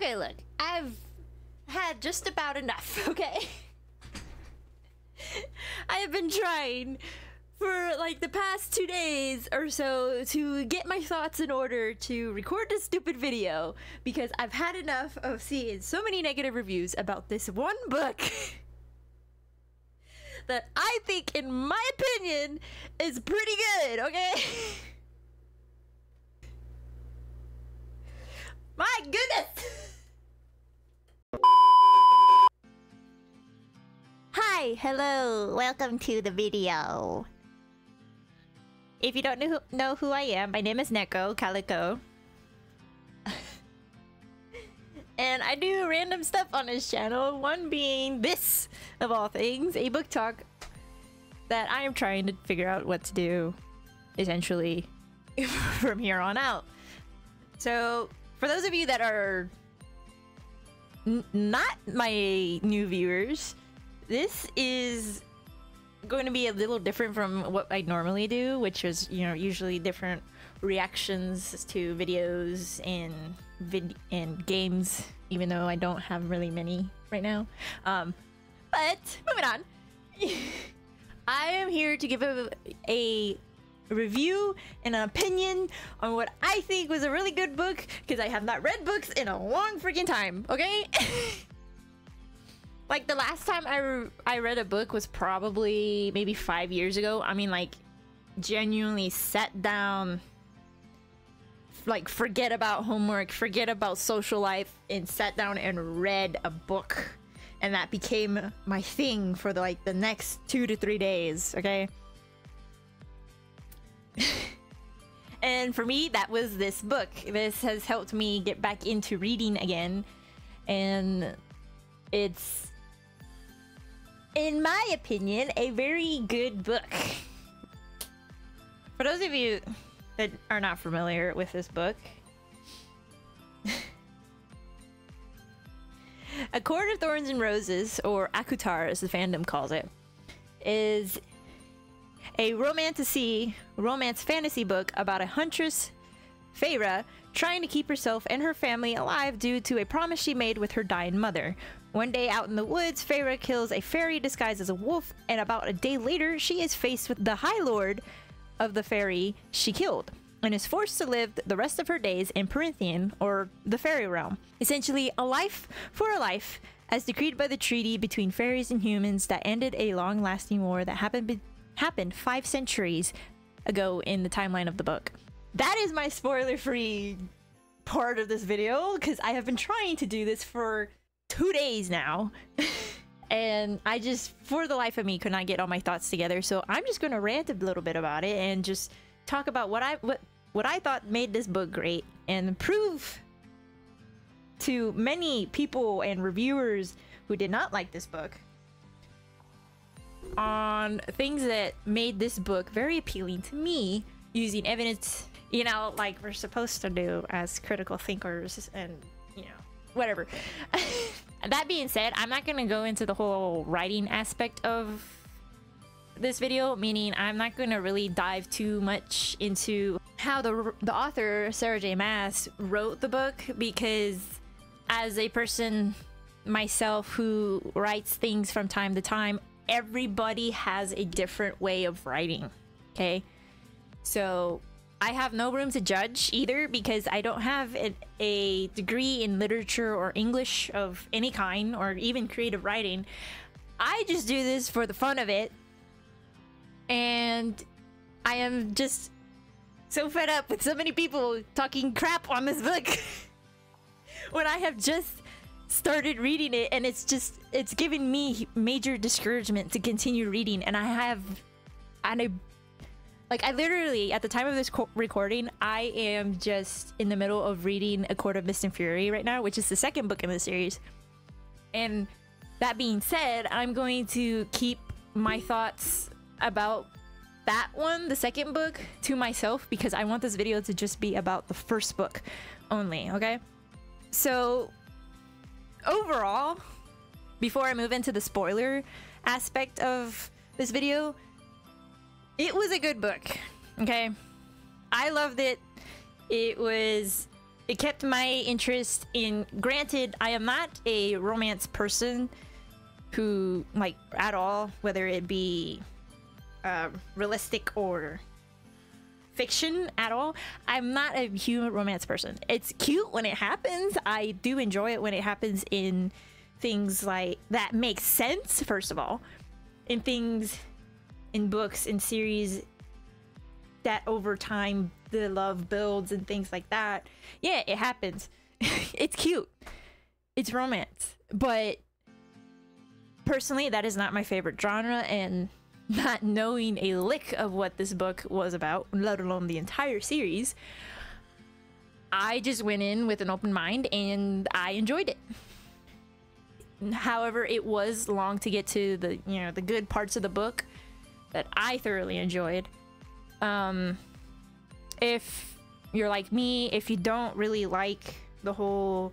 Okay, look, I've had just about enough, okay? I have been trying for like the past two days or so to get my thoughts in order to record this stupid video because I've had enough of seeing so many negative reviews about this one book that I think, in my opinion, is pretty good, okay? my goodness! Hi, hello, welcome to the video. If you don't know who, know who I am, my name is Neko Calico. and I do random stuff on this channel, one being this, of all things, a book talk that I am trying to figure out what to do, essentially, from here on out. So, for those of you that are not my new viewers, this is going to be a little different from what I normally do, which is, you know, usually different reactions to videos and vid and games, even though I don't have really many right now. Um, but moving on, I am here to give a, a review and an opinion on what I think was a really good book because I have not read books in a long freaking time. Okay. like the last time I, re I read a book was probably maybe five years ago. I mean, like, genuinely sat down, like, forget about homework, forget about social life, and sat down and read a book. And that became my thing for the, like the next two to three days, okay? And for me, that was this book. This has helped me get back into reading again. And it's in my opinion, a very good book. For those of you that are not familiar with this book, A Court of Thorns and Roses, or ACOTAR as the fandom calls it, is a romance fantasy book about a huntress, Feyre, trying to keep herself and her family alive due to a promise she made with her dying mother. One day out in the woods, Feyre kills a fairy disguised as a wolf, and about a day later, she is faced with the High Lord of the fairy she killed and is forced to live the rest of her days in Prythian, or the fairy realm. Essentially, a life for a life, as decreed by the treaty between fairies and humans that ended a long-lasting war that happened happened five centuries ago in the timeline of the book. That is my spoiler-free part of this video, because I have been trying to do this for two days now. and I just, for the life of me, could not get all my thoughts together. So I'm just going to rant a little bit about it and just talk about what I what what I thought made this book great and prove to many people and reviewers who did not like this book on things that made this book very appealing to me using evidence you know like we're supposed to do as critical thinkers and you know whatever. that being said, I'm not gonna go into the whole writing aspect of this video, meaning I'm not gonna really dive too much into how the the author Sarah J. Maas, wrote the book because as a person myself who writes things from time to time, everybody has a different way of writing. Okay, so I have no room to judge either because I don't have a, a, degree in literature or English of any kind or even creative writing. I just do this for the fun of it. And I am just so fed up with so many people talking crap on this book when I have just started reading it and it's just it's giving me major discouragement to continue reading and I have and I like I literally, at the time of this recording, I am just in the middle of reading A Court of Mist and Fury right now, which is the second book in the series. And that being said, I'm going to keep my thoughts about that one, the second book, to myself because I want this video to just be about the first book only, okay? So, overall, before I move into the spoiler aspect of this video, it was a good book. Okay. I loved it. It was it kept my interest in granted i am not a romance person who like at all whether it be uh, realistic or fiction at all i'm not a human romance person it's cute when it happens i do enjoy it when it happens in things like that make sense first of all in things in books and series that over time the love builds and things like that. Yeah, it happens. it's cute. It's romance. But personally, that is not my favorite genre and not knowing a lick of what this book was about, let alone the entire series, I just went in with an open mind and I enjoyed it. However, it was long to get to the, you know, the good parts of the book that I thoroughly enjoyed. Um if you're like me, if you don't really like the whole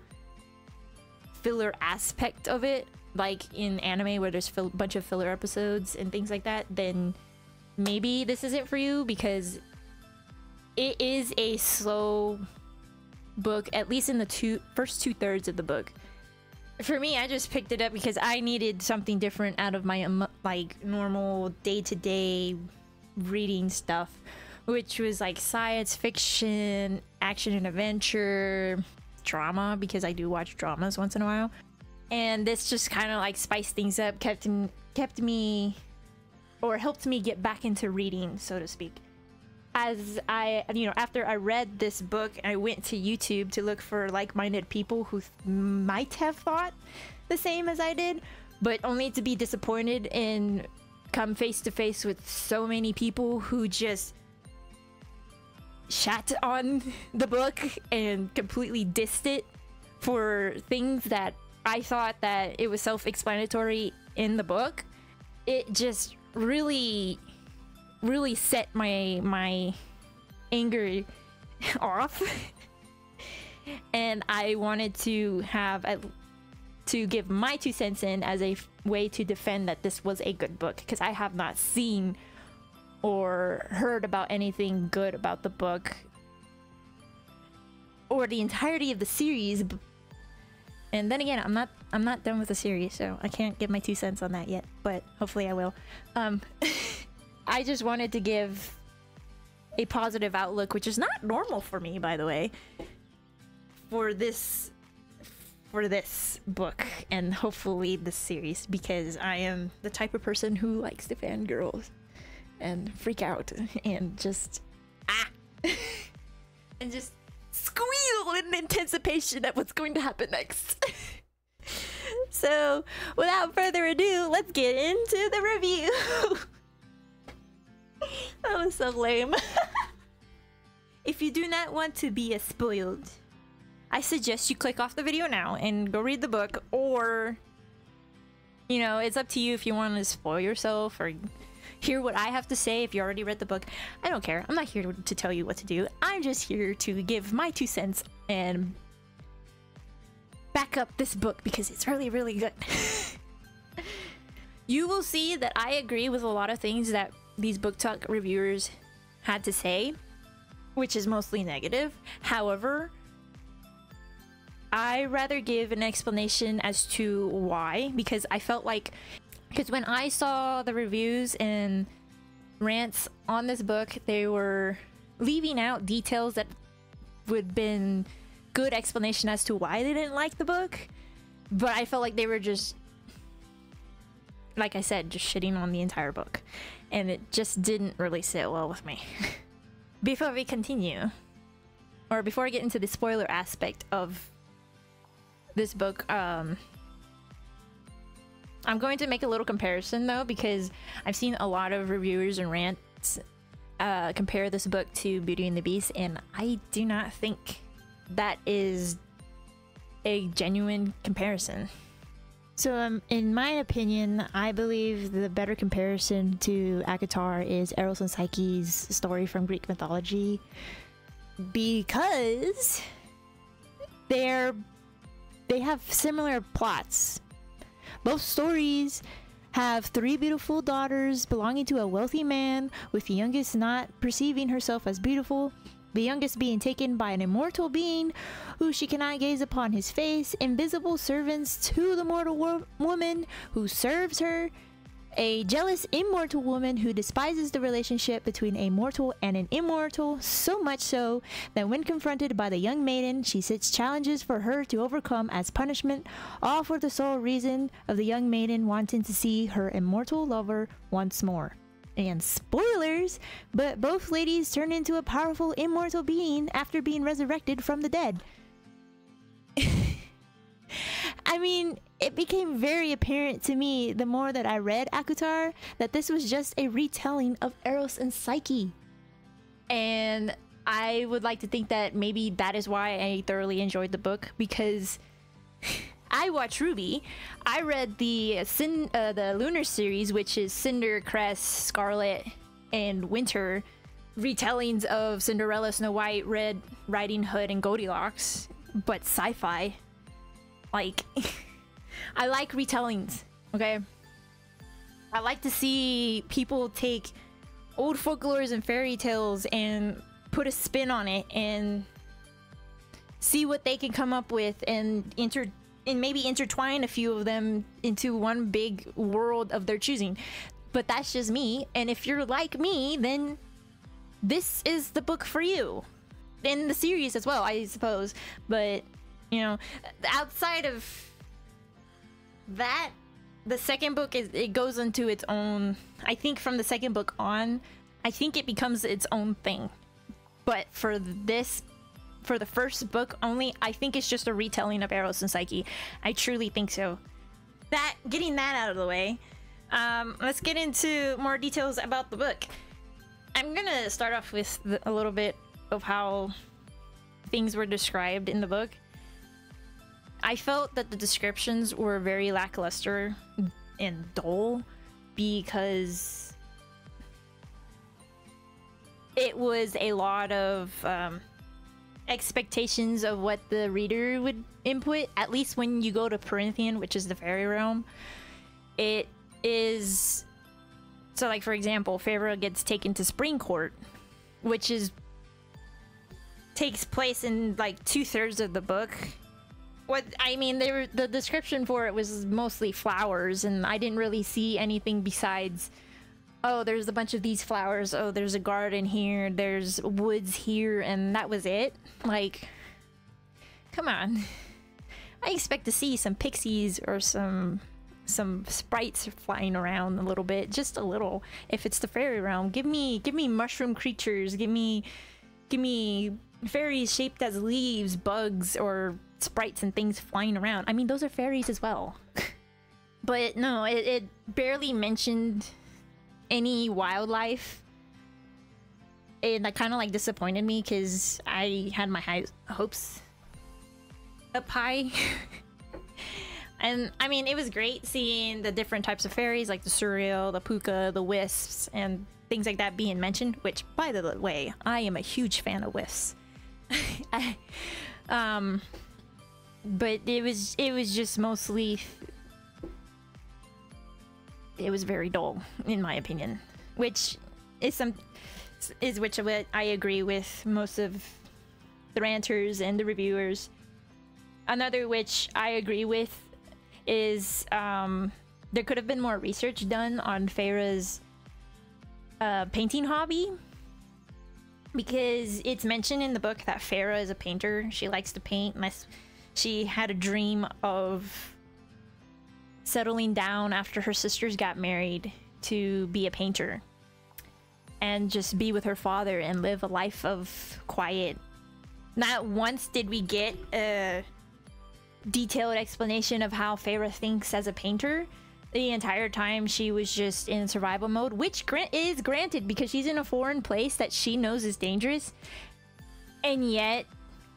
filler aspect of it, like in anime where there's a bunch of filler episodes and things like that, then maybe this isn't for you because it is a slow book, at least in the two first two thirds of the book. For me, I just picked it up because I needed something different out of my um, like normal day to day reading stuff which was like science fiction, action and adventure, drama because I do watch dramas once in a while. And this just kind of like spiced things up, kept kept me or helped me get back into reading, so to speak. As I, you know, after I read this book, I went to YouTube to look for like-minded people who might have thought the same as I did, but only to be disappointed and come face to face with so many people who just shat on the book and completely dissed it for things that I thought that it was self-explanatory in the book. It just really really set my my anger off. and I wanted to have a, to give my two cents in as a way to defend that this was a good book because I have not seen or heard about anything good about the book or the entirety of the series and then again i'm not i'm not done with the series so i can't give my two cents on that yet but hopefully i will. Um i just wanted to give a positive outlook which is not normal for me by the way for this for this book and hopefully this series because i am the type of person who likes to fangirls and freak out and just ah and just squeal in anticipation of what's going to happen next. so, without further ado, let's get into the review. that was so lame. if you do not want to be spoiled, I suggest you click off the video now and go read the book, or you know, it's up to you if you want to spoil yourself or hear what I have to say if you already read the book. I don't care. I'm not here to, tell you what to do. I'm just here to give my two cents and back up this book because it's really, really good. you will see that I agree with a lot of things that these book talk reviewers had to say, which is mostly negative. However, I rather give an explanation as to why because I felt like because when I saw the reviews and rants on this book, they were leaving out details that would been good explanation as to why they didn't like the book. But I felt like they were just, like I said, just shitting on the entire book. And it just didn't really sit well with me. before we continue, or before I get into the spoiler aspect of this book, um, I'm going to make a little comparison though because I've seen a lot of reviewers and rants uh, compare this book to Beauty and the Beast, and I do not think that is a genuine comparison. So, um, in my opinion, I believe the better comparison to ACOTAR is Eros and Psyche's story from Greek mythology because they're they have similar plots both stories have three beautiful daughters belonging to a wealthy man, with the youngest not perceiving herself as beautiful, the youngest being taken by an immortal being who she cannot gaze upon his face, invisible servants to the mortal wo- woman who serves her, a jealous immortal woman who despises the relationship between a mortal and an immortal, so much so that when confronted by the young maiden, she sets challenges for her to overcome as punishment, all for the sole reason of the young maiden wanting to see her immortal lover once more. And spoilers, but both ladies turn into a powerful immortal being after being resurrected from the dead. I mean, it became very apparent to me the more that I read ACOTAR that this was just a retelling of Eros and Psyche. And I would like to think that maybe that is why I thoroughly enjoyed the book because I watched RWBY. I read the uh, the Lunar series, which is Cinder, Cress, Scarlet, and Winter retellings of Cinderella, Snow White, Red Riding Hood, and Goldilocks, but sci-fi. Like, I like retellings. Okay, I like to see people take old folklores and fairy tales and put a spin on it and see what they can come up with and inter and maybe intertwine a few of them into one big world of their choosing. But that's just me. And if you're like me, then this is the book for you. In the series as well, I suppose. But, you know, outside of that, the second book is it goes into its own I think from the second book on, I think it becomes its own thing. But for this for the first book only, I think it's just a retelling of Eros and Psyche. I truly think so. That getting that out of the way, um, let's get into more details about the book. I'm gonna start off with a little bit of how things were described in the book. I felt that the descriptions were very lackluster and dull because it was a lot of um, expectations of what the reader would input, at least when you go to Prythian, which is the fairy realm. It is so like for example, Feyre gets taken to Spring Court, which is takes place in like two thirds of the book. What I mean, there the description for it was mostly flowers, and I didn't really see anything besides oh, there's a bunch of these flowers. Oh, there's a garden here. There's woods here, and that was it. Like, come on. I expect to see some pixies or some some sprites flying around a little bit, just a little. If it's the fairy realm, give me give me mushroom creatures. Give me give me fairies shaped as leaves, bugs, or sprites and things flying around. I mean, those are fairies as well. but no, it, it barely mentioned any wildlife and that kind of like disappointed me because I had my high hopes up high. and I mean, it was great seeing the different types of fairies like the Suriel, the Pooka, the Wisps, and things like that being mentioned. Which, by the way, I am a huge fan of Wisps. Um, but it was it was just mostly it was very dull, in my opinion. Which is some is which I agree with most of the ranters and the reviewers. Another which I agree with is um, there could have been more research done on Feyre's uh, painting hobby because it's mentioned in the book that Feyre is a painter. She likes to paint. She had a dream of settling down after her sisters got married to be a painter and just be with her father and live a life of quiet. Not once did we get a detailed explanation of how Feyre thinks as a painter. The entire time she was just in survival mode, which grant is granted because she's in a foreign place that she knows is dangerous. And yet,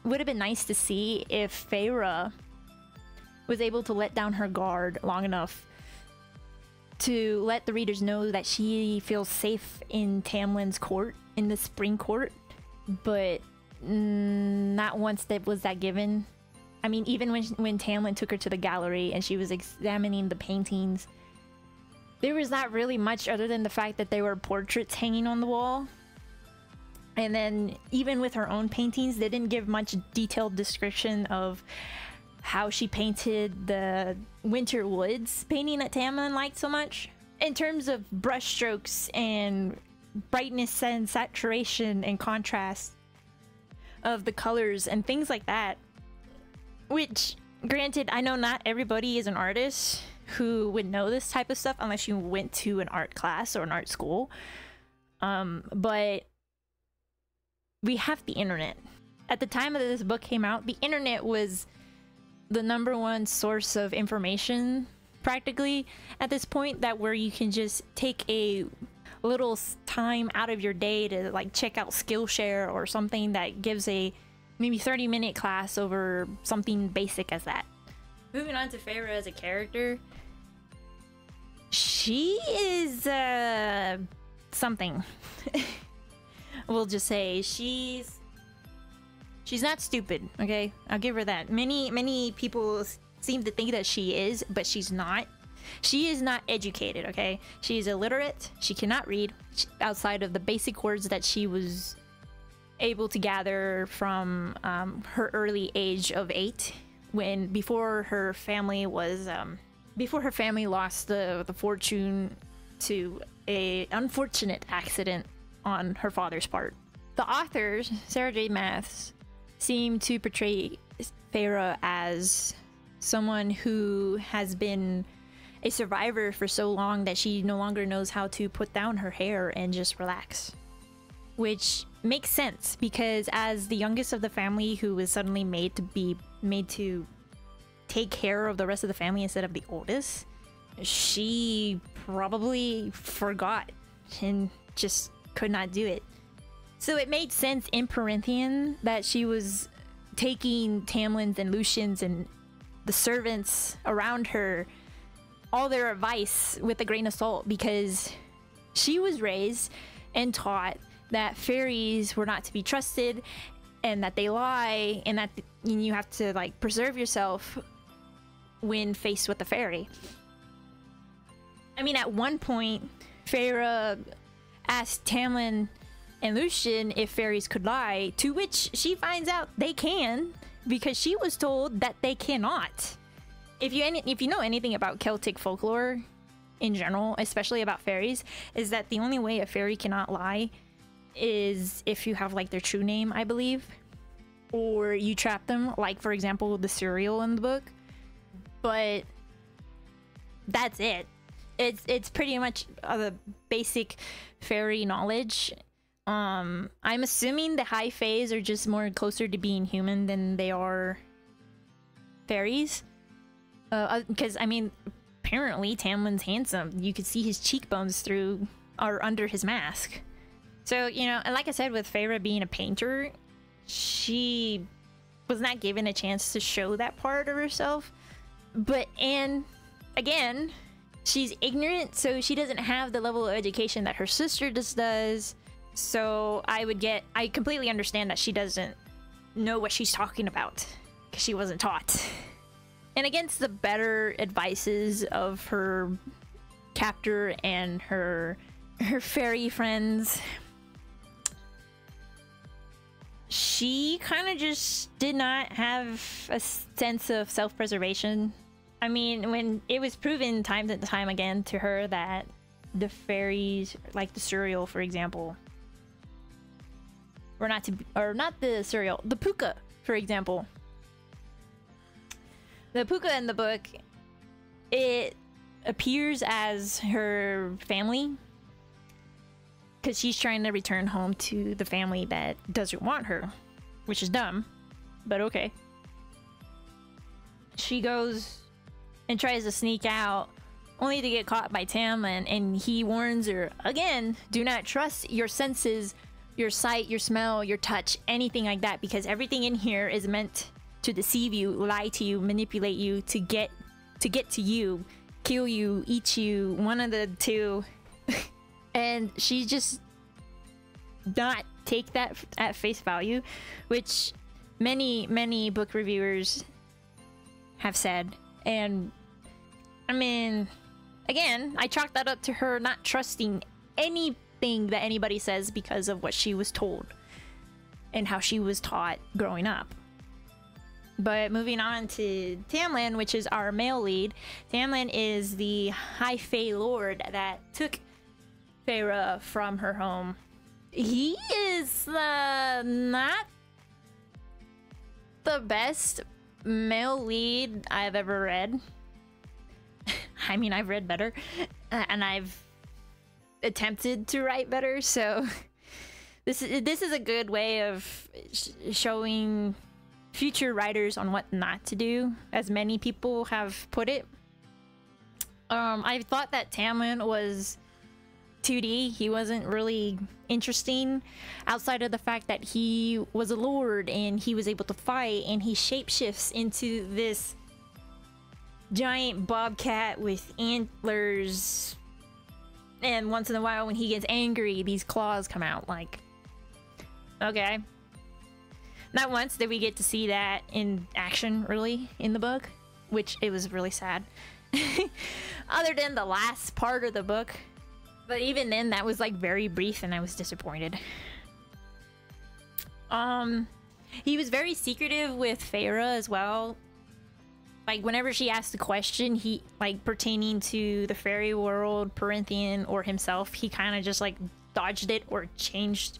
would have been nice to see if Feyre was able to let down her guard long enough to let the readers know that she feels safe in Tamlin's court, in the spring court, but mm, not once that was that given. I mean, even when when Tamlin took her to the gallery and she was examining the paintings, there was not really much other than the fact that there were portraits hanging on the wall. And then even with her own paintings, they didn't give much detailed description of how she painted the Winter Woods painting that Tamlin liked so much. In terms of brushstrokes and brightness and saturation and contrast of the colors and things like that. Which, granted, I know not everybody is an artist who would know this type of stuff unless you went to an art class or an art school. Um, but we have the internet. At the time that this book came out, the internet was the number one source of information practically at this point that where you can just take a little time out of your day to like check out Skillshare or something that gives a maybe 30 minute class over something basic as that. Moving on to Feyre as a character, she is uh something. we'll just say she's she's not stupid, okay? I'll give her that. Many many people seem to think that she is, but she's not. She is not educated, okay? She is illiterate. She cannot read outside of the basic words that she was able to gather from um, her early age of eight, when before her family was um, before her family lost the the fortune to a unfortunate accident on her father's part. The authors, Sarah J. Maas, seem to portray Feyre as someone who has been a survivor for so long that she no longer knows how to put down her hair and just relax. Which makes sense because as the youngest of the family who was suddenly made to be made to take care of the rest of the family instead of the oldest, she probably forgot and just could not do it. So it made sense in Prythian that she was taking Tamlin's and Lucien's and the servants around her all their advice with a grain of salt because she was raised and taught that fairies were not to be trusted and that they lie and that you have to like preserve yourself when faced with a fairy. I mean, at one point, Feyre asked Tamlin and Lucien if fairies could lie, to which she finds out they can because she was told that they cannot if you any, if you know anything about Celtic folklore in general, especially about fairies, is that the only way a fairy cannot lie is if you have like their true name, I believe, or you trap them, like for example the Suriel in the book. But that's it. It's it's pretty much uh, the basic fairy knowledge. Um, I'm assuming the high fays are just more closer to being human than they are fairies because, uh, I mean, apparently Tamlin's handsome. You could see his cheekbones through or under his mask. So, you know, and like I said, with Feyre being a painter, she was not given a chance to show that part of herself. But, and again, she's ignorant, so she doesn't have the level of education that her sister just does. So I would get, I completely understand that she doesn't know what she's talking about because she wasn't taught. And against the better advices of her captor and her her fairy friends, she kind of just did not have a sense of self-preservation. I mean, when it was proven time and time again to her that the fairies, like the Suriel, for example, were not to, or not the Suriel, the Pooka, for example, the Pooka in the book, it appears as her family because she's trying to return home to the family that doesn't want her, which is dumb, but okay. She goes and tries to sneak out, only to get caught by Tamlin, and he warns her again do not trust your senses, your sight, your smell, your touch, anything like that, because everything in here is meant to deceive you, lie to you, manipulate you to get to get to you, kill you, eat you, one of the two. and she just not take that at face value, which many many book reviewers have said. And I mean, again, I chalk that up to her not trusting anything that anybody says because of what she was told. and how she was taught growing up. But moving on to Tamlin, which is our male lead, Tamlin is the High Fae Lord that took Feyre from her home. He is uh, not the best male lead I've ever read. I mean, I've read better, and I've attempted to write better. So this is this is a good way of sh showing future writers on what not to do, as many people have put it. Um, I thought that Tamlin was 2D. He wasn't really interesting outside of the fact that he was a lord and he was able to fight and he shapeshifts into this giant bobcat with antlers. And once in a while, when he gets angry, these claws come out. Like, okay. Not once did we get to see that in action, really, in the book, which it was really sad. Other than the last part of the book, but even then, that was like very brief and I was disappointed. Um, he was very secretive with Feyre as well. Like whenever she asked a question, he like pertaining to the fairy world, Prythian, or himself, he kind of just like dodged it or changed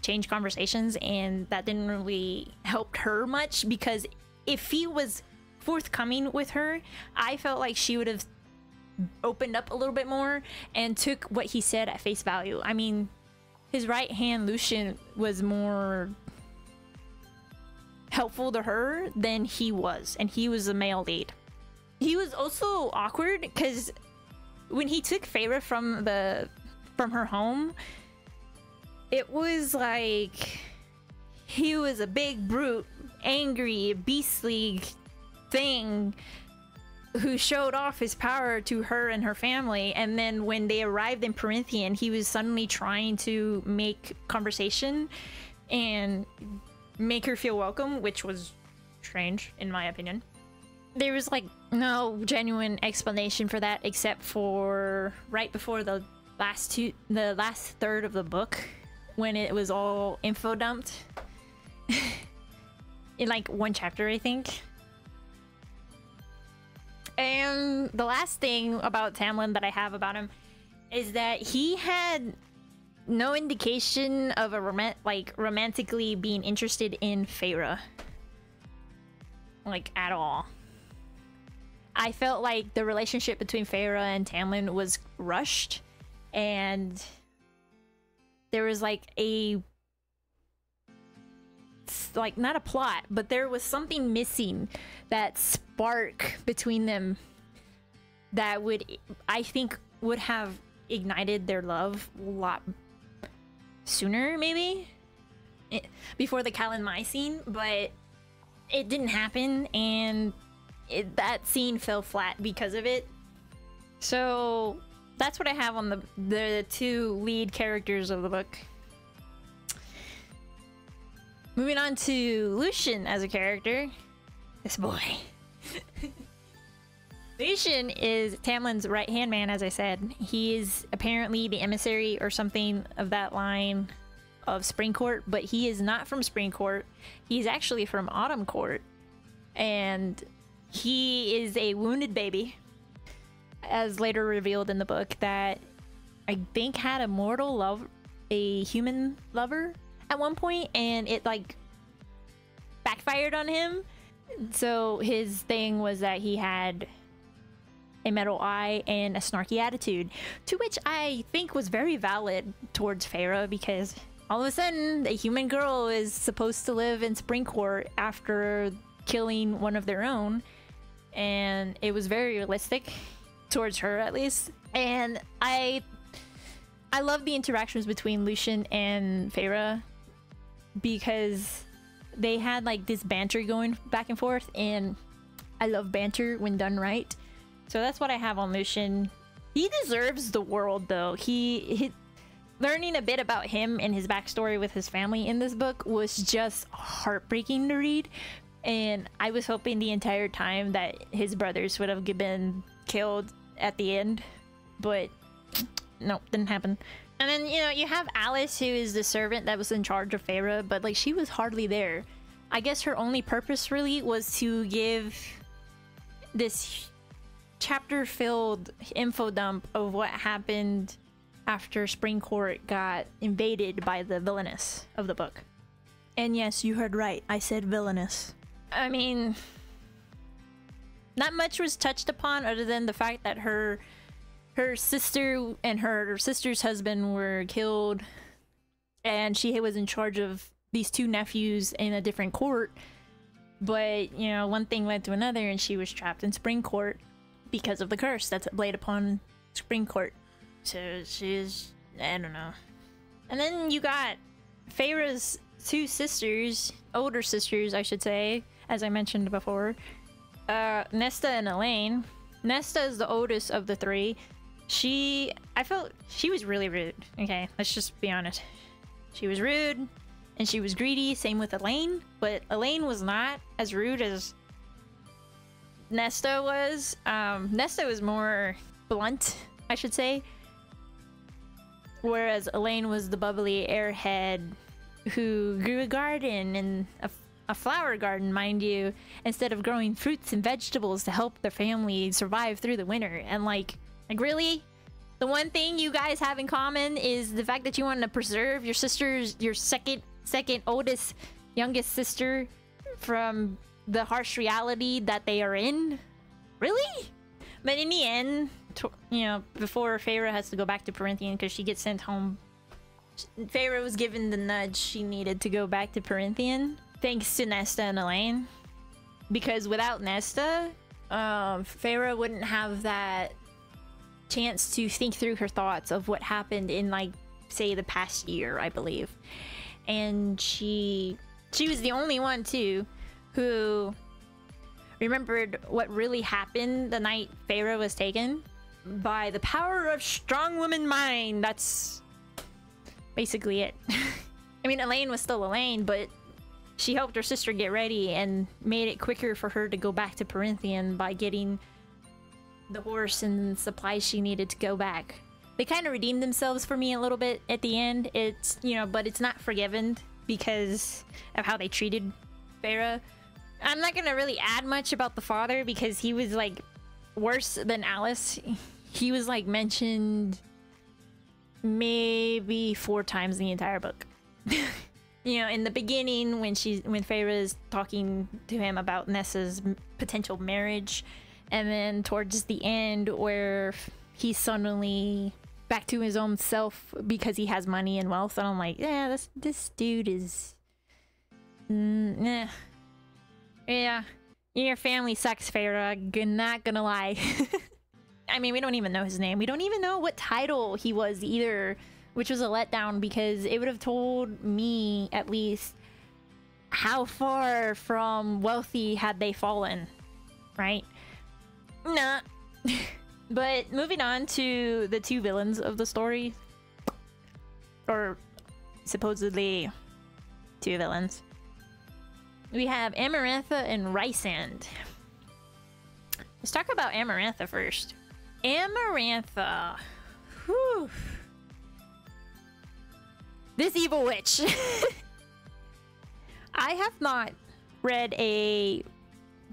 changed conversations, and that didn't really help her much because if he was forthcoming with her, I felt like she would have opened up a little bit more and took what he said at face value. I mean, his right hand Lucien was more helpful to her than he was, and he was a male lead. He was also awkward because when he took Feyre from the from her home, it was like he was a big brute, angry, beastly thing who showed off his power to her and her family and then when they arrived in Prythian he was suddenly trying to make conversation and make her feel welcome which was strange in my opinion. There was like no genuine explanation for that except for right before the last two the last third of the book when it was all info dumped. In like one chapter i think. And the last thing about Tamlin that I have about him is that he had no indication of a rom like romantically being interested in Feyre. Like at all. I felt like the relationship between Feyre and Tamlin was rushed and there was like a like not a plot, but there was something missing that spark between them that would I think would have ignited their love a lot sooner maybe it, before the Calanmai scene, but it didn't happen and it, that scene fell flat because of it. So that's what I have on the the two lead characters of the book. Moving on to Lucien as a character. This boy. Lucien is Tamlin's right hand man, as I said. He is apparently the emissary or something of that line of Spring Court, but he is not from Spring Court. He's actually from Autumn Court. And he is a wounded baby, as later revealed in the book, that I think had a mortal love, a human lover at one point and it like backfired on him. So his thing was that he had a metal eye and a snarky attitude, to which I think was very valid towards Feyre because all of a sudden a human girl is supposed to live in Spring Court after killing one of their own, and it was very realistic towards her at least. And I I love the interactions between Lucien and Feyre because they had like this banter going back and forth and I love banter when done right. So that's what I have on Lucien. He deserves the world though. He, he learning a bit about him and his backstory with his family in this book was just heartbreaking to read. And I was hoping the entire time that his brothers would have been killed at the end, but no, didn't happen. And then, you know, you have Alis, who is the servant that was in charge of Feyre, but like she was hardly there. I guess her only purpose really was to give this chapter filled info dump of what happened after Spring Court got invaded by the villainess of the book. And yes, you heard right. I said villainous. I mean, not much was touched upon other than the fact that her her sister and her sister's husband were killed and she was in charge of these two nephews in a different court but you know one thing led to another and she was trapped in spring court because of the curse that's laid upon spring court so she's i don't know and then you got Feyre's two sisters older sisters i should say as i mentioned before uh nesta and Elain. nesta is the oldest of the three she, I felt she was really rude. Okay, let's just be honest. She was rude and she was greedy. Same with Elain, but Elain was not as rude as Nesta was. Um, Nesta was more blunt, I should say. Whereas Elain was the bubbly airhead who grew a garden and a, a flower garden, mind you, instead of growing fruits and vegetables to help their family survive through the winter. And like, like, really? The one thing you guys have in common is the fact that you want to preserve your sister's, your second, second oldest, youngest sister from the harsh reality that they are in? Really? But in the end, you know, before Feyre has to go back to Prythian because she gets sent home, Feyre was given the nudge she needed to go back to Prythian, thanks to Nesta and Elain. Because without Nesta, um, Feyre wouldn't have that chance to think through her thoughts of what happened in like say the past year i believe and she she was the only one too who remembered what really happened the night Feyre was taken by the power of strong woman mind that's basically it i mean Elain was still Elain, but she helped her sister get ready and made it quicker for her to go back to Prythian by getting the horse and supplies she needed to go back. They kind of redeemed themselves for me a little bit at the end. It's, you know, but it's not forgiven because of how they treated Feyre. I'm not gonna really add much about the father because he was like worse than Alis. He was like mentioned maybe four times in the entire book. you know, in the beginning when she's when Feyre is talking to him about Nesta's potential marriage, and then towards the end where he's suddenly back to his own self because he has money and wealth and i'm like yeah this this dude is mm, yeah your family sucks Feyre not gonna lie i mean we don't even know his name we don't even know what title he was either which was a letdown because it would have told me at least how far from wealthy had they fallen right Nah. but moving on to the two villains of the story. Or supposedly two villains. We have Amarantha and Rhysand. Let's talk about Amarantha first. Amarantha. Whew. This evil witch. I have not read a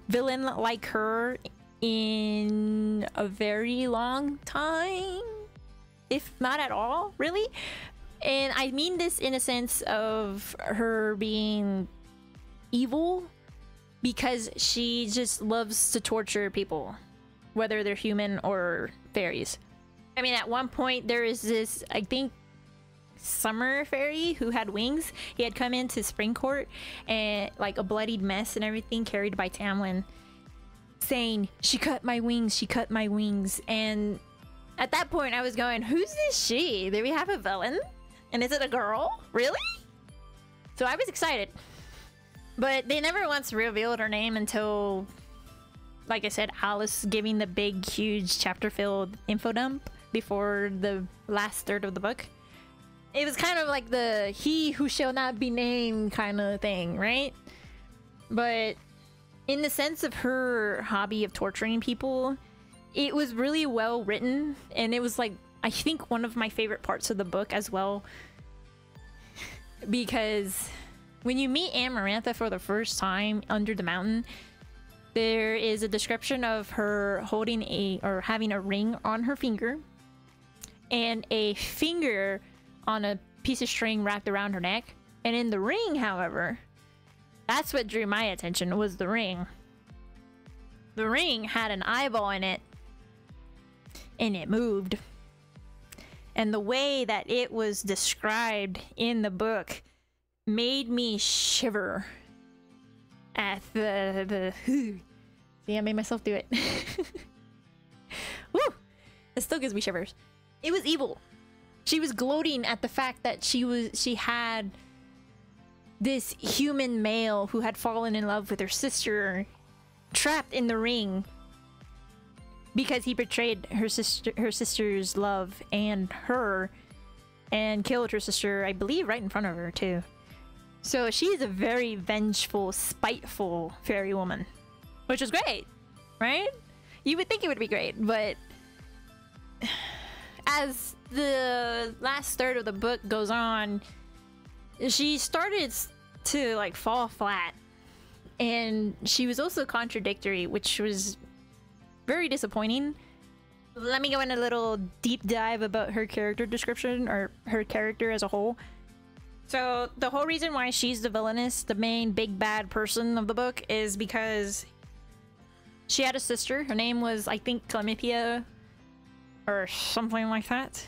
villain like her in a very long time, if not at all, really. And I mean this in a sense of her being evil because she just loves to torture people, whether they're human or fairies. I mean, at one point, there is this, I think, summer fairy who had wings. He had come into Spring Court and like a bloodied mess and everything carried by Tamlin saying, She cut my wings, she cut my wings. And at that point, I was going, Who's this she? Do we have a villain? And is it a girl? Really? So I was excited. But they never once revealed her name until, like I said, Alis giving the big, huge chapter filled info dump before the last third of the book. It was kind of like the he who shall not be named kind of thing, right? But in the sense of her hobby of torturing people, it was really well written and it was like I think one of my favorite parts of the book as well. because when you meet Amarantha for the first time under the mountain, there is a description of her holding a or having a ring on her finger and a finger on a piece of string wrapped around her neck. And in the ring, however, that's what drew my attention was the ring. The ring had an eyeball in it and it moved. And the way that it was described in the book made me shiver at the the see I made myself do it. Woo! It still gives me shivers. It was evil. She was gloating at the fact that she was she had this human male who had fallen in love with her sister trapped in the ring because he betrayed her sister her sister's love and her and killed her sister I believe right in front of her too. So she's a very vengeful, spiteful fairy woman, which is great, right? You would think it would be great, but as the last third of the book goes on, she started to like fall flat. And she was also contradictory, which was very disappointing. Let me go in a little deep dive about her character description or her character as a whole. So the whole reason why she's the villainess, the main big bad person of the book, is because she had a sister. Her name was, I think, Clemithia or something like that.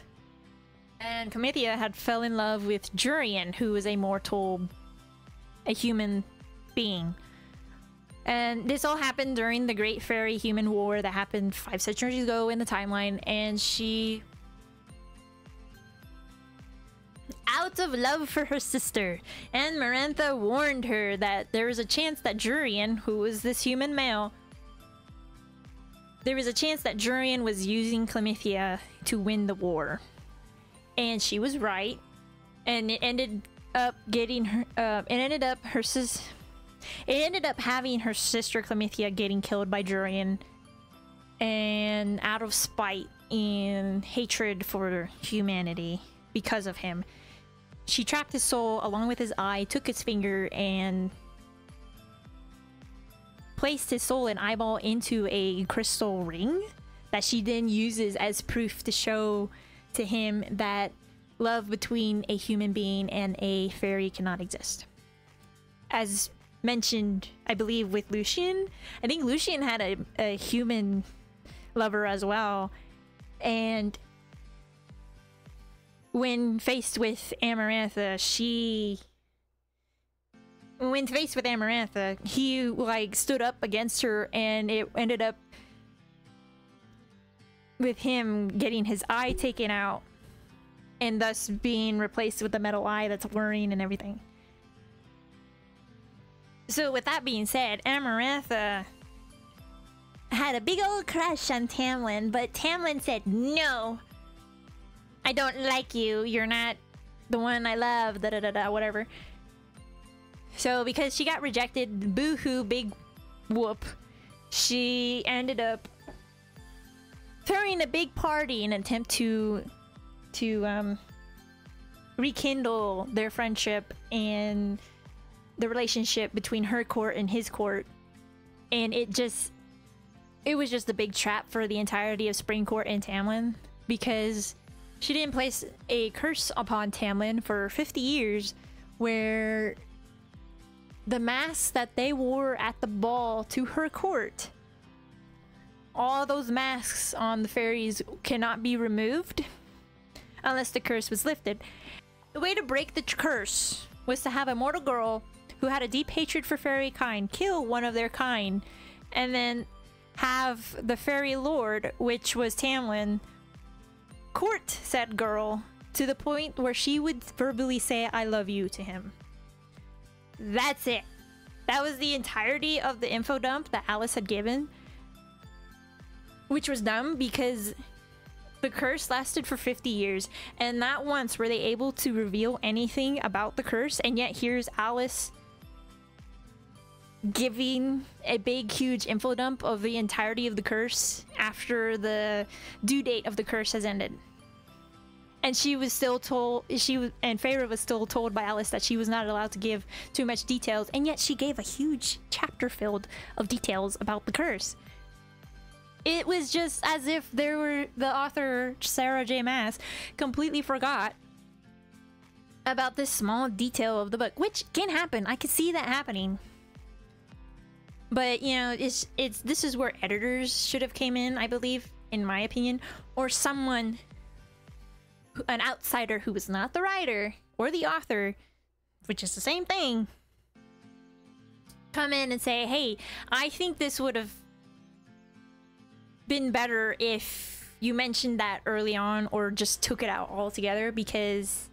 And Clemithia had fell in love with Jurian, who was a mortal, a human being. And this all happened during the Great Fairy Human War that happened five centuries ago in the timeline. And she out of love for her sister, and Marantha warned her that there was a chance that Jurian, who was this human male, there was a chance that Jurian was using Clemithia to win the war. And she was right. And it ended up getting her, uh, it ended up her sis, it ended up having her sister Clemithia getting killed by Jurian. And out of spite and hatred for humanity because of him, she trapped his soul along with his eye, took his finger, and placed his soul and eyeball into a crystal ring that she then uses as proof to show to him that love between a human being and a fairy cannot exist. As mentioned, I believe, with Lucien, I think Lucien had a, a human lover as well. And when faced with Amarantha, she when faced with Amarantha, he like stood up against her and it ended up with him getting his eye taken out and thus being replaced with the metal eye that's whirring and everything. So with that being said, Amarantha had a big old crush on Tamlin, but Tamlin said no. I don't like you. You're not the one I love. Da da da da. Whatever. So because she got rejected, boo-hoo, big whoop, she ended up throwing a big party in an attempt to to um, rekindle their friendship and the relationship between her court and his court. And it just it was just a big trap for the entirety of Spring Court and Tamlin because she didn't place a curse upon Tamlin for 50 years where the masks that they wore at the ball to her court all those masks on the fairies cannot be removed unless the curse was lifted. The way to break the curse was to have a mortal girl who had a deep hatred for fairy kind kill one of their kind and then have the fairy lord, which was Tamlin, court said girl to the point where she would verbally say I love you to him. That's it. That was the entirety of the info dump that Alis had given. Which was dumb because the curse lasted for 50 years, and not once were they able to reveal anything about the curse, and yet here's Alis giving a big, huge info dump of the entirety of the curse after the due date of the curse has ended. and she was still told she was and Feyre was still told by Alis that she was not allowed to give too much details, and yet she gave a huge chapter filled of details about the curse. It was just as if there were the author Sarah J. Maas completely forgot about this small detail of the book, which can happen. I could see that happening. But you know, it's it's this is where editors should have came in, I believe, in my opinion, or someone, an outsider who was not the writer or the author, which is the same thing, come in and say, "Hey, I think this would have been better if you mentioned that early on, or just took it out altogether," because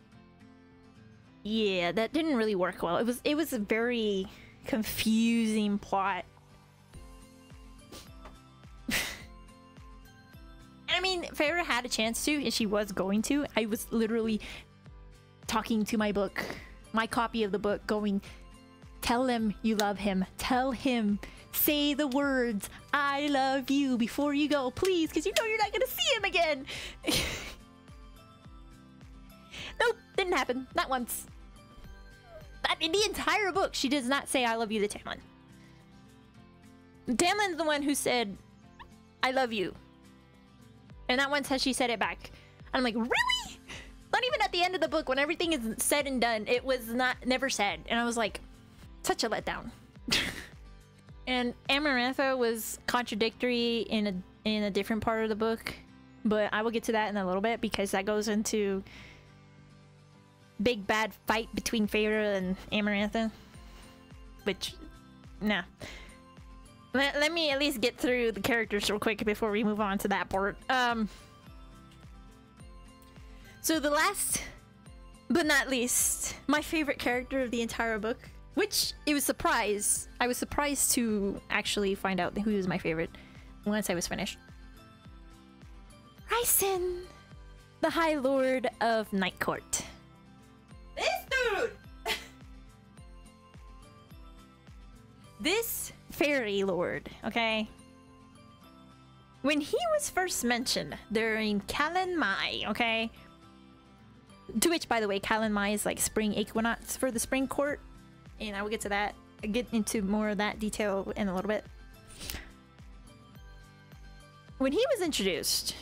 yeah, that didn't really work well. It was it was very confusing plot. I mean, Feyre had a chance to, and she was going to. I was literally talking to my book, my copy of the book, going, Tell him you love him. Tell him. Say the words, I love you, before you go, please, because you know you're not going to see him again. nope, didn't happen. Not once. In the entire book, she does not say I love you to Tamlin. Tamlin's the one who said, I love you. And that one says she said it back. And I'm like, really? Not even at the end of the book, when everything is said and done, it was not never said. And I was like, such a letdown. and Amarantha was contradictory in a in a different part of the book. But I will get to that in a little bit because that goes into big bad fight between Feyre and Amarantha. Which, nah. Let, let me at least get through the characters real quick before we move on to that part. Um, so the last, but not least, my favorite character of the entire book, which it was surprise. I was surprised to actually find out who was my favorite once I was finished. Rhysand, the High Lord of Night Court. This dude! this fairy lord, okay? When he was first mentioned during Calanmai, okay? To which, by the way, Calanmai is like spring equinox for the spring court. And I will get to that. Get into more of that detail in a little bit. When he was introduced,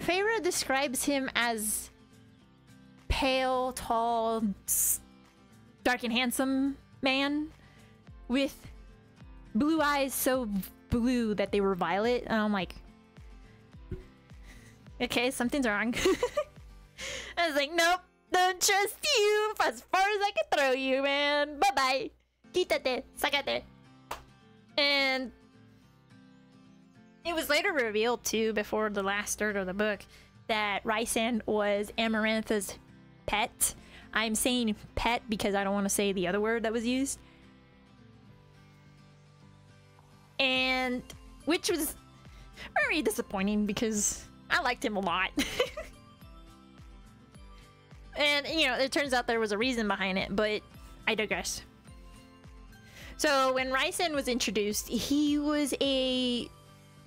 Feyre describes him as pale, tall, dark and handsome man with blue eyes so blue that they were violet. And I'm like, okay, something's wrong. I was like, nope, don't trust you as far as I can throw you, man. Bye bye. Quítate, sácate. And it was later revealed, too, before the last third of the book, that Rhysand was Amarantha's pet. I'm saying pet because I don't want to say the other word that was used. And which was very disappointing because I liked him a lot. and you know, it turns out there was a reason behind it, but I digress. So when Rhysand was introduced, he was a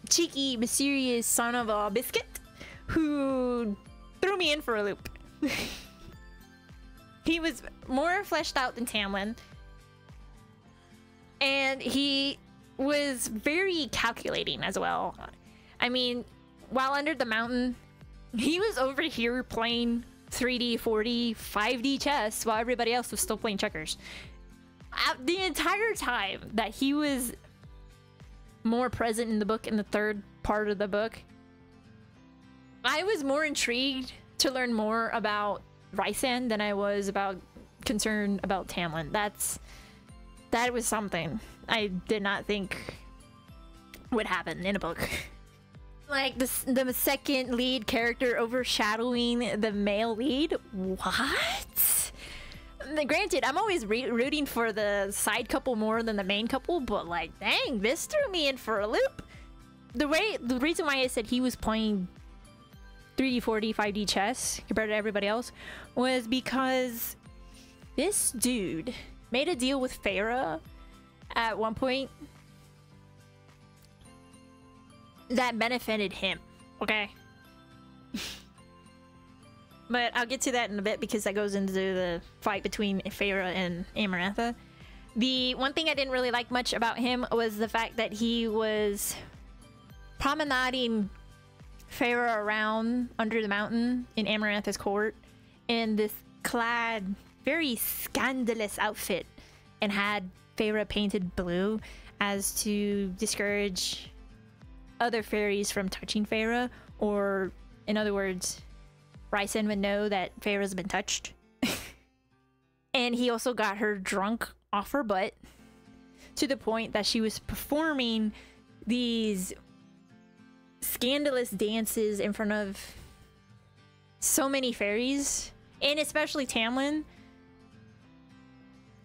cheeky, mysterious son of a biscuit who threw me in for a loop. he was more fleshed out than Tamlin. And he was very calculating as well. I mean, while under the mountain, he was over here playing 3D, 4D, 5D chess while everybody else was still playing checkers. The entire time that he was more present in the book in the third part of the book, I was more intrigued to learn more about Rhysand than I was about concerned about Tamlin. That's that was something I did not think would happen in a book. like the the second lead character overshadowing the male lead. What? Granted, I'm always rooting for the side couple more than the main couple, but like, dang, this threw me in for a loop. The way, the reason why I said he was playing 3D, 4D, 5D chess compared to everybody else was because this dude made a deal with Feyre at one point that benefited him, okay? but I'll get to that in a bit because that goes into the fight between Feyre and Amarantha. The one thing I didn't really like much about him was the fact that he was promenading Feyre around under the mountain in Amarantha's court in this clad, very scandalous outfit and had Feyre painted blue as to discourage other fairies from touching Feyre, or in other words, Rhysand would know that Feyre's been touched. and he also got her drunk off her butt to the point that she was performing these scandalous dances in front of so many fairies, and especially Tamlin.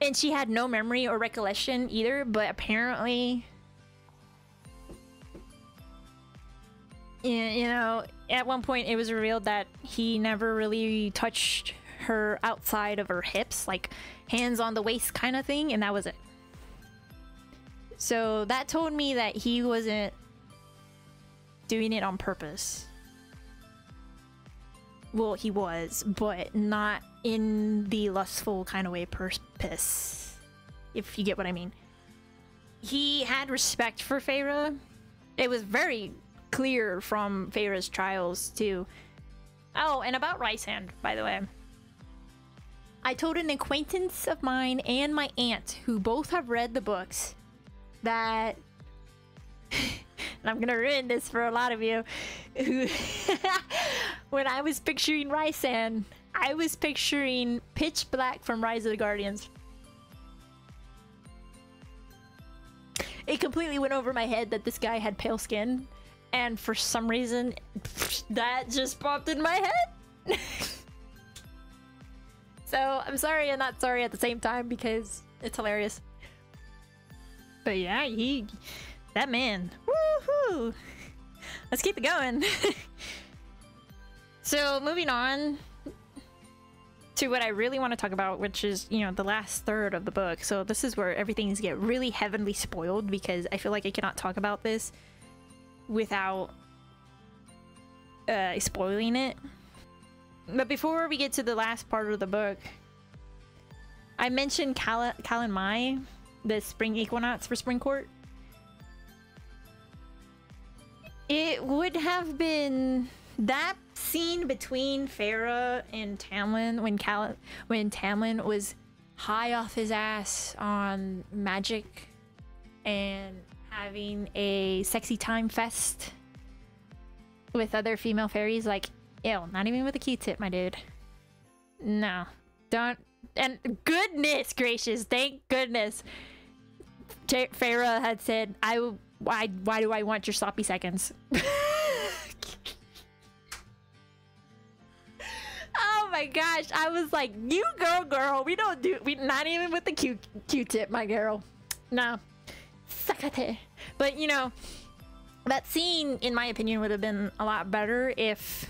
And she had no memory or recollection either, but apparently you know, at one point it was revealed that he never really touched her outside of her hips, like hands on the waist kind of thing, and that was it. So that told me that he wasn't doing it on purpose. Well, he was, but not in the lustful kind of way purpose. If you get what I mean. He had respect for Feyre. It was very clear from Feyre's trials too. Oh, and about Rhysand, by the way. I told an acquaintance of mine and my aunt, who both have read the books, that and I'm gonna ruin this for a lot of you. When I was picturing Rhysand, I was picturing Pitch Black from Rise of the Guardians. It completely went over my head that this guy had pale skin, and for some reason, that just popped in my head. so I'm sorry and not sorry at the same time because it's hilarious. But yeah, he that man. Woohoo! Let's keep it going. so moving on to what I really want to talk about, which is, you know, the last third of the book. So this is where everything's get really heavily spoiled because I feel like I cannot talk about this without uh, spoiling it. But before we get to the last part of the book, I mentioned Cal Calanmai, the spring equinox for Springcourt. It would have been that scene between Feyre and Tamlin when Cal when Tamlin was high off his ass on magic and having a sexy time fest with other female fairies. Like ew not even with a q-tip my dude. No don't and goodness gracious thank goodness Feyre had said I why why do I want your sloppy seconds? oh my gosh, I was like, you go girl. We don't do we not even with the Q Q-tip, my girl. No. Sakate. But you know, that scene in my opinion would have been a lot better if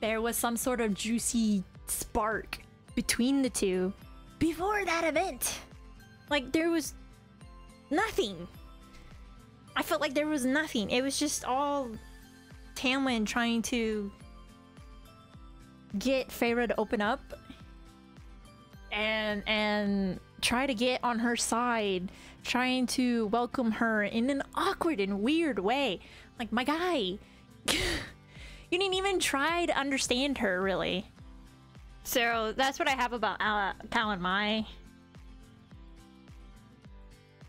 there was some sort of juicy spark between the two before that event. Like there was nothing. I felt like there was nothing. It was just all Tamlin trying to get Feyre to open up and and try to get on her side, trying to welcome her in an awkward and weird way. Like my guy, you didn't even try to understand her really. So that's what I have about uh, Calanmai.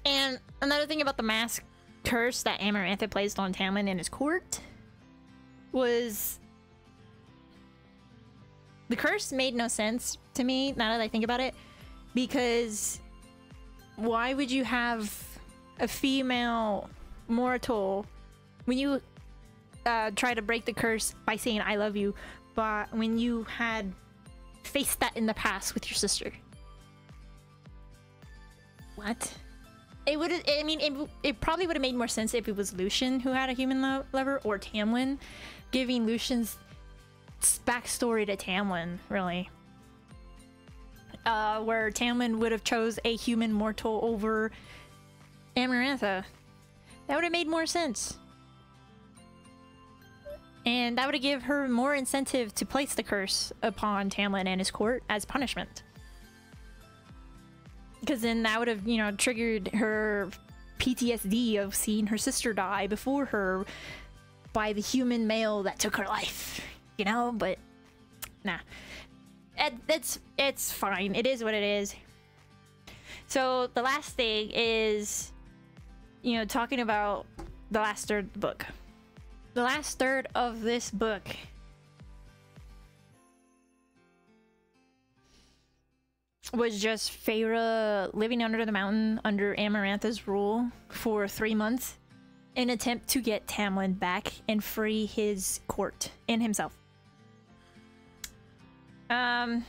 And another thing about the mask curse that Amarantha placed on Tamlin in his court was the curse made no sense to me now that I think about it because why would you have a female mortal when you uh, try to break the curse by saying I love you but when you had faced that in the past with your sister? What it would. I mean, it, it probably would have made more sense if it was Lucien who had a human lo lover or Tamlin, giving Lucien's backstory to Tamlin, really. Uh, where Tamlin would have chose a human mortal over Amarantha. That would have made more sense. And that would have give her more incentive to place the curse upon Tamlin and his court as punishment. Because then that would have, you know, triggered her PTSD of seeing her sister die before her by the human male that took her life. You know, but nah. It, it's it's fine. It is what it is. So the last thing is, you know, talking about the last third the book. The last third of this book was just Feyre living under the mountain under Amarantha's rule for three months in attempt to get Tamlin back and free his court and himself. Um.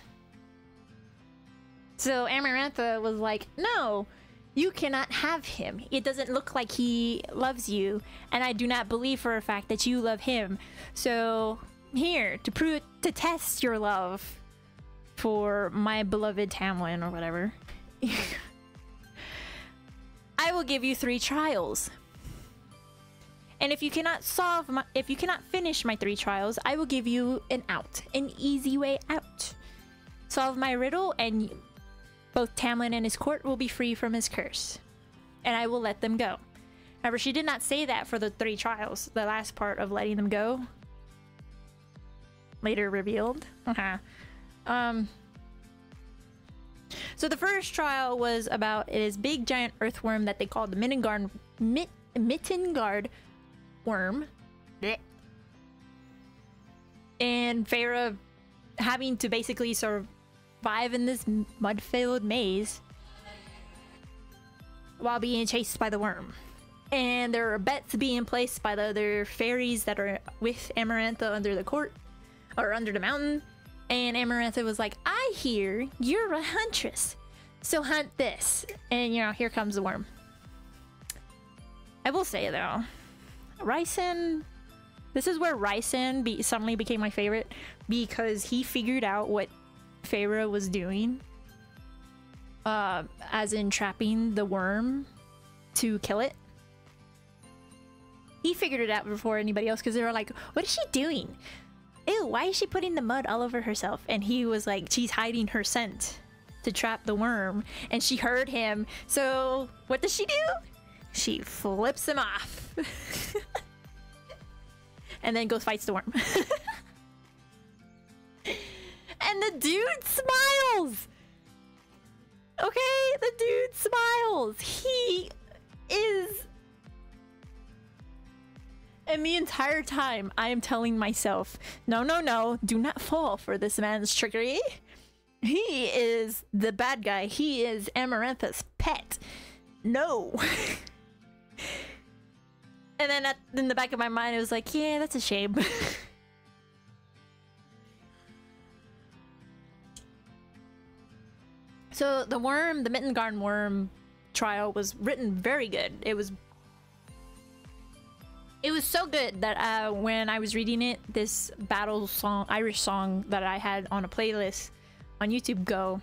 So Amarantha was like, "No, you cannot have him. It doesn't look like he loves you, and I do not believe for a fact that you love him. So here to prove to test your love for my beloved Tamlin or whatever." I will give you three trials. And if you cannot solve my, if you cannot finish my three trials, I will give you an out, an easy way out. Solve my riddle, and both Tamlin and his court will be free from his curse, and I will let them go. However, she did not say that for the three trials. The last part of letting them go, later revealed. Uh-huh. Um. So the first trial was about this big giant earthworm that they called the Middengard, Mit, Middengard worm. Blech. And Feyre having to basically sort of survive in this mud-filled maze while being chased by the worm. And there are bets being placed by the other fairies that are with Amarantha under the court or under the mountain. And Amarantha was like, I hear you're a huntress. So hunt this. And you know, here comes the worm. I will say though, Rhysand. This is where Rhysand be suddenly became my favorite because he figured out what Feyre was doing. Uh, as in trapping the worm to kill it. He figured it out before anybody else because they were like, what is she doing? Ew, why is she putting the mud all over herself? And he was like, she's hiding her scent to trap the worm. And she heard him. So what does she do? She flips him off. and then goes fights the worm. and the dude smiles. Okay, the dude smiles. He is and the entire time, I am telling myself, no, no, no, do not fall for this man's trickery. He is the bad guy. He is Amarantha's pet. No. and then at, in the back of my mind, it was like, yeah, that's a shame. so the worm, the Middengard worm trial was written very good. It was it was so good that uh, when I was reading it, this battle song, Irish song that I had on a playlist on YouTube Go,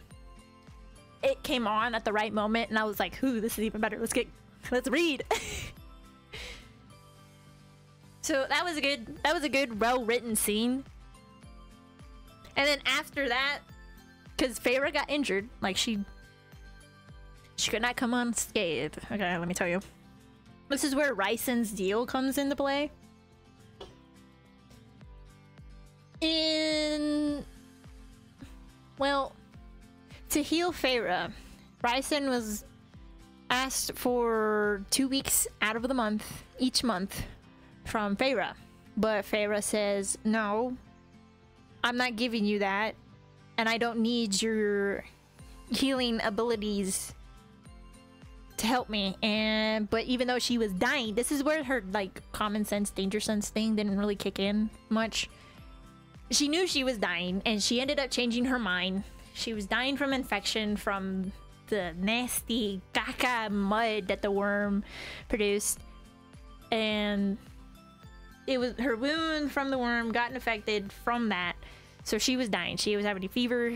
it came on at the right moment, and I was like, "Ooh, this is even better. Let's get, let's read." so that was a good, that was a good, well-written scene. And then after that, because Feyre got injured, like she, she could not come unscathed. Okay, let me tell you. This is where Rhysand's deal comes into play. In... Well, to heal Feyre, Rhysand was asked for two weeks out of the month, each month, from Feyre. But Feyre says, no, I'm not giving you that. And I don't need your healing abilities help me and but even though she was dying this is where her like common sense danger sense thing didn't really kick in much. She knew she was dying and she ended up changing her mind. She was dying from infection from the nasty caca mud that the worm produced and it was her wound from the worm got infected from that. So she was dying. She was having a fever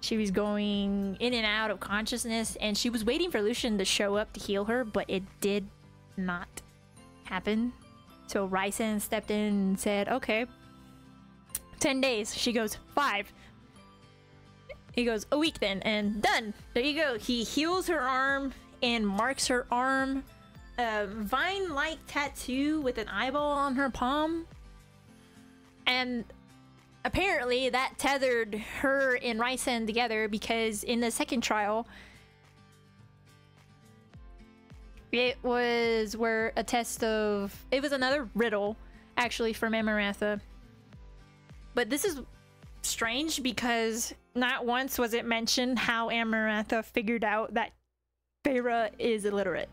she was going in and out of consciousness, and she was waiting for Lucien to show up to heal her, but it did not happen. So Rhysand stepped in and said, okay, 10 days. She goes, five. He goes, a week then, and done. There you go. He heals her arm and marks her arm. A vine like tattoo with an eyeball on her palm. And apparently that tethered her and Rhysand together because in the second trial, it was where a test of. It was another riddle, actually, from Amarantha. But this is strange because not once was it mentioned how Amarantha figured out that Feyre is illiterate.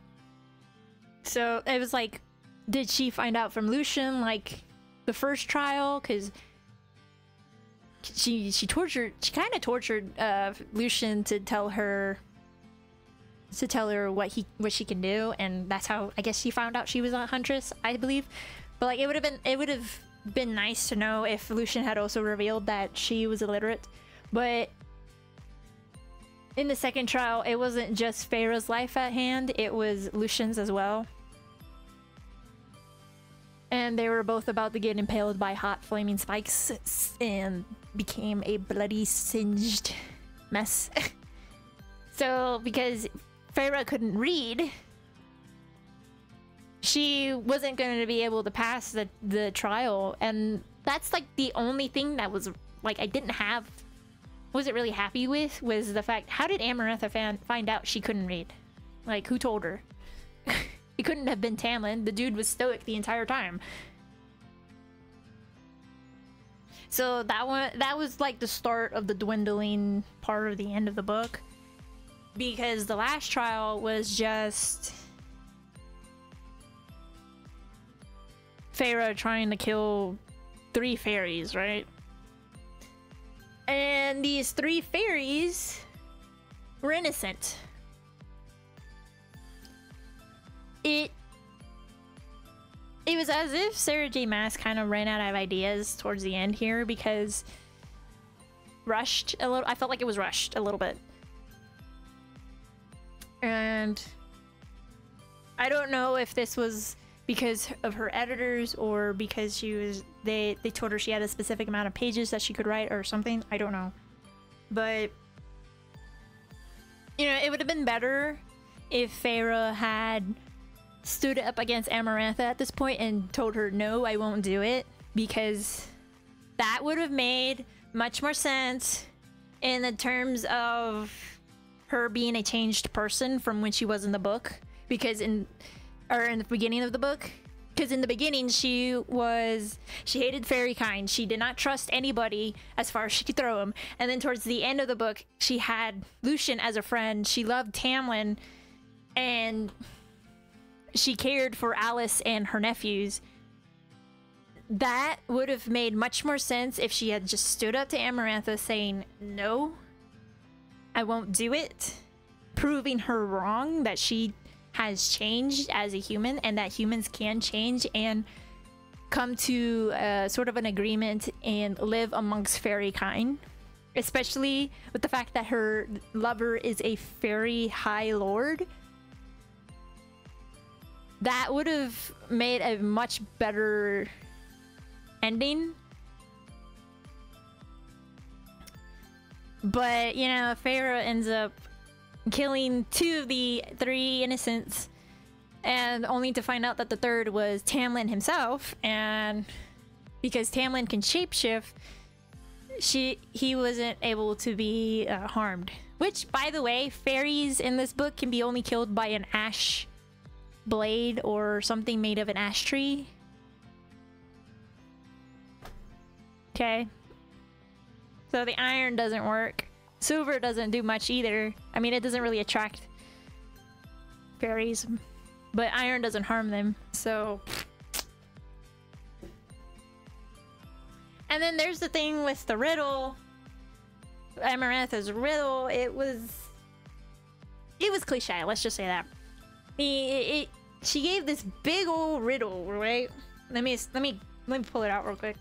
So it was like, did she find out from Lucien like the first trial? Because she she tortured she kind of tortured uh, Lucien to tell her to tell her what he what she can do, and that's how I guess she found out she was a huntress, I believe. But like it would have been it would have been nice to know if Lucien had also revealed that she was illiterate. But in the second trial, it wasn't just Feyre's life at hand, it was Lucien's as well. And they were both about to get impaled by hot flaming spikes and became a bloody singed mess. so because Feyre couldn't read, she wasn't going to be able to pass the, the trial. And that's like the only thing that was like I didn't have wasn't really happy with was the fact how did Amarantha fan, find out she couldn't read? Like who told her? it couldn't have been Tamlin. The dude was stoic the entire time. So that one that was like the start of the dwindling part of the end of the book. Because the last trial was just Feyre trying to kill three fairies, right? And these three fairies were innocent. It it was as if Sarah J. Maas kind of ran out of ideas towards the end here because rushed a little. I felt like it was rushed a little bit. And I don't know if this was because of her editors or because she was they they told her she had a specific amount of pages that she could write or something. I don't know. But you know, it would have been better if Feyre had stood up against Amarantha at this point and told her, "No, I won't do it," because that would have made much more sense in the terms of her being a changed person from when she was in the book. Because in or in the beginning of the book because in the beginning she was she hated fairy kind. She did not trust anybody as far as she could throw them and then towards the end of the book she had Lucien as a friend. She loved tamlin. And she cared for Alis and her nephews that would have made much more sense if she had just stood up to amarantha saying no i won't do it proving her wrong that she has changed as a human and that humans can change and come to uh, sort of an agreement and live amongst fairy kind especially with the fact that her lover is a fairy high lord that would have made a much better ending. But you know Feyre ends up killing two of the three innocents and only to find out that the third was Tamlin himself and because Tamlin can shapeshift she he wasn't able to be uh, harmed. Which by the way fairies in this book can be only killed by an ash blade or something made of an ash tree okay so the iron doesn't work Silver doesn't do much either. I mean, it doesn't really attract fairies, but iron doesn't harm them, so... And then there's the thing with the riddle. Amarantha's riddle, it was... It was cliche, let's just say that. It, it, she gave this big old riddle, right? Let me, let me, let me pull it out real quick.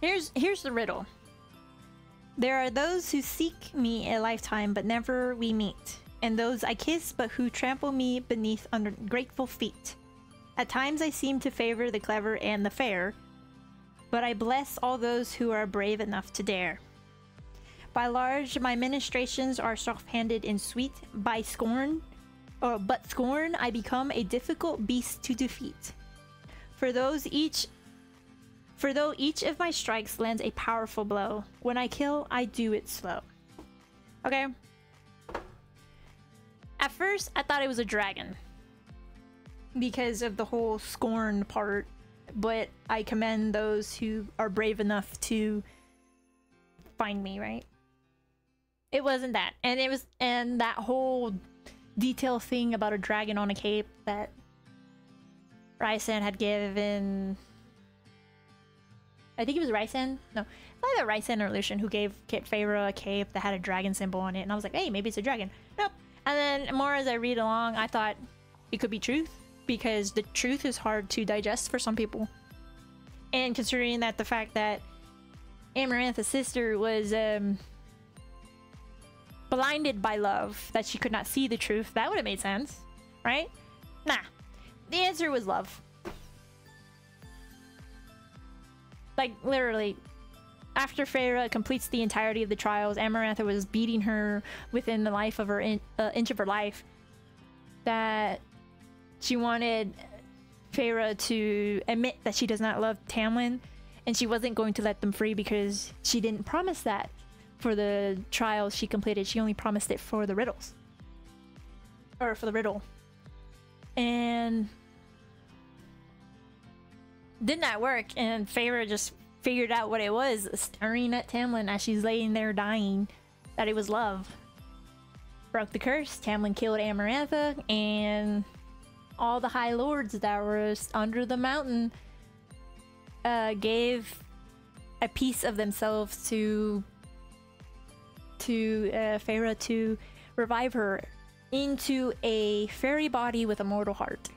Here's, here's the riddle. There are those who seek me a lifetime, but never we meet, and those I kiss, but who trample me beneath ungrateful feet. At times I seem to favor the clever and the fair, but I bless all those who are brave enough to dare. By large, my ministrations are soft-handed and sweet. By scorn, or but scorn, I become a difficult beast to defeat. For those each for though each of my strikes lands a powerful blow, when I kill, I do it slow. Okay. At first, I thought it was a dragon. Because of the whole scorn part. But I commend those who are brave enough to find me, right? It wasn't that. And it was and that whole detail thing about a dragon on a cape that Rhysand had given I think it was Rhysand. No, either Rhysand or Lucien who gave Kit Feyre a cape that had a dragon symbol on it, and I was like, hey, maybe it's a dragon. Nope. And then more as I read along, I thought it could be truth because the truth is hard to digest for some people. And considering that the fact that Amarantha's sister was um, blinded by love, that she could not see the truth, that would have made sense, right? Nah. The answer was love. Like, literally, after Feyre completes the entirety of the trials, Amarantha was beating her within the life of her in, uh, inch of her life. That she wanted Feyre to admit that she does not love Tamlin, and she wasn't going to let them free because she didn't promise that for the trials she completed. She only promised it for the riddles. Or for the riddle. And did not that work, and Feyre just figured out what it was, staring at Tamlin as she's laying there dying, that it was love. Broke the curse, Tamlin killed Amarantha, and all the High Lords that were under the mountain uh, gave a piece of themselves to to uh, Feyre to revive her into a fairy body with a mortal heart.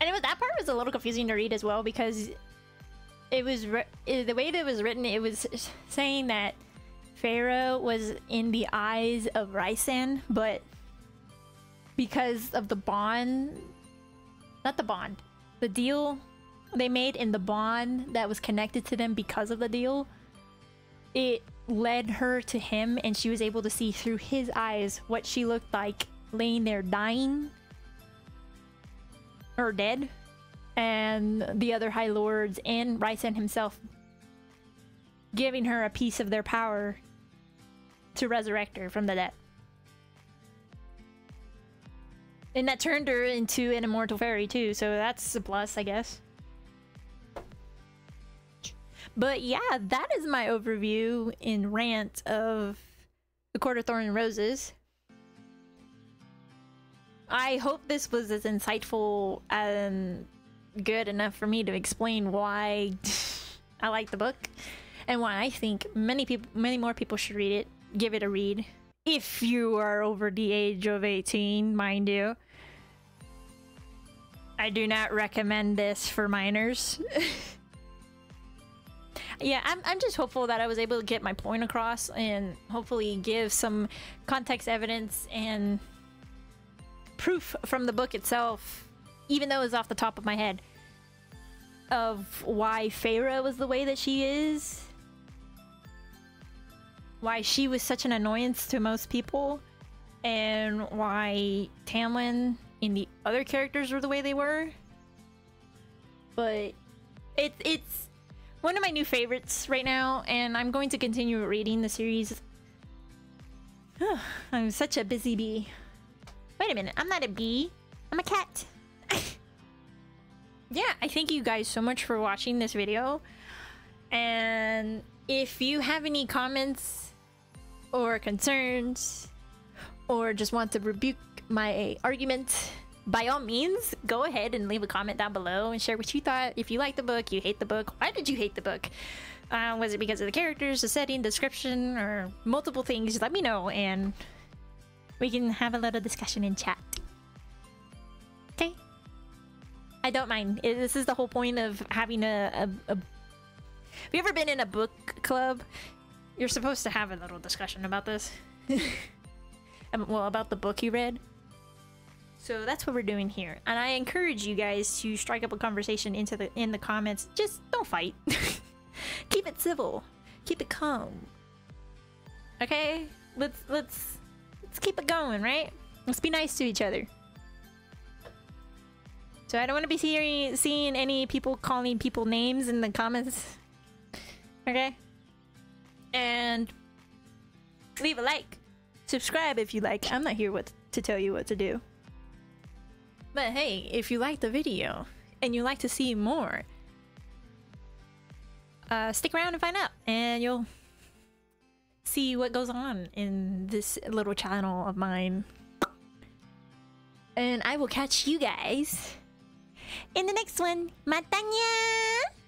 And it was, that part was a little confusing to read as well because it was the way that it was written. It was saying that Feyre was in the eyes of Rhysand, but because of the bond, not the bond, the deal they made in the bond that was connected to them because of the deal, it led her to him and she was able to see through his eyes what she looked like laying there dying or dead and the other high lords and Rhysand himself giving her a piece of their power to resurrect her from the dead. And that turned her into an immortal fairy too, so that's a plus, I guess. But yeah, that is my overview in rant of The Court of Thorn and Roses. I hope this was as insightful and good enough for me to explain why I like the book and why I think many people many more people should read it. Give it a read. If you are over the age of 18, mind you. I do not recommend this for minors. yeah, I'm, I'm just hopeful that I was able to get my point across and hopefully give some context evidence and proof from the book itself, even though it's off the top of my head, of why Feyre was the way that she is. Why she was such an annoyance to most people. And why Tamlin and the other characters were the way they were. But it, it's one of my new favorites right now, and I'm going to continue reading the series. I'm such a busy bee. Wait a minute, I'm not a bee. I'm a cat. yeah, I thank you guys so much for watching this video. And if you have any comments or concerns or just want to rebuke my argument, by all means, go ahead and leave a comment down below and share what you thought. If you like the book, you hate the book, why did you hate the book? Uh, was it because of the characters, the setting, description, or multiple things? Let me know and we can have a little discussion in chat. Okay? I don't mind. This is the whole point of having a, a, a... Have you ever been in a book club? You're supposed to have a little discussion about this. um, well, about the book you read. So that's what we're doing here. And I encourage you guys to strike up a conversation into the in the comments. Just don't fight. Keep it civil. Keep it calm. Okay? Let's let's let's keep it going, right? Let's be nice to each other. So I don't want to be seeing seeing any people calling people names in the comments. Okay? And leave a like. Subscribe if you like. I'm not here what to tell you what to do. But hey, if you like the video and you like to see more, uh, stick around and find out, and you'll see what goes on in this little channel of mine. And I will catch you guys in the next one. Matanya!